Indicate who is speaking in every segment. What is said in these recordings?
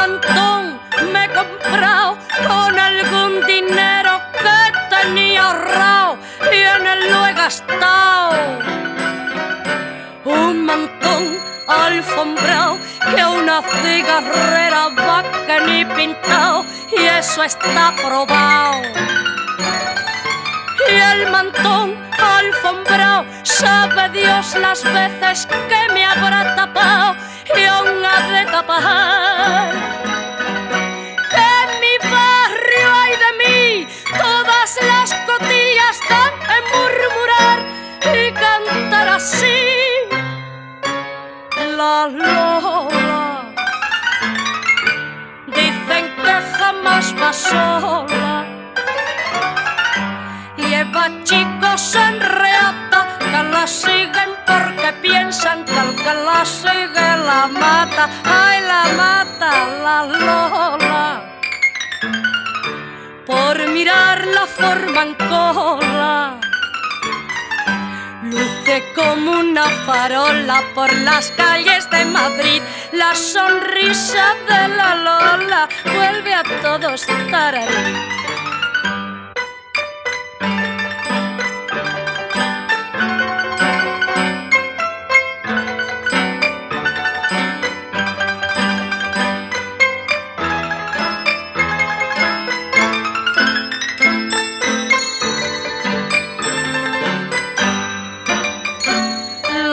Speaker 1: plantón me he comprado con algún dinero que tenía ahorrado y en él lo he gastado. Un mantón alfombrado que una cigarrera va que ni pintado y eso está probado. Y el mantón alfombrado sabe Dios las veces que me habrá tapado y aún ha de tapar. La Lola, dicen que jamás va sola. Lleva chicos en reata que la siguen porque piensan que el que la sigue la mata. Ay, la mata la Lola. Por mirar la forman cola. Como una farola por las calles de Madrid. La sonrisa de la Lola vuelve a todos tararí.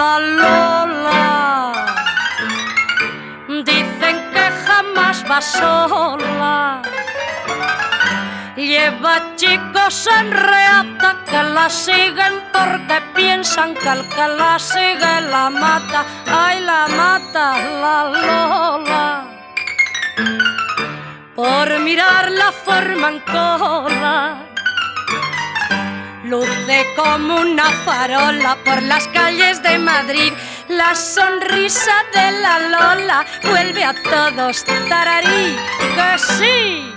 Speaker 1: La Lola dicen que jamás va sola. Lleva chicos en reata que la siguen porque piensan que el que la sigue la mata. Ay, la mata la Lola. Por mirar la forman cola. Luce como una farola por las calles de Madrid. La sonrisa de la Lola vuelve a todos tararí, que sí.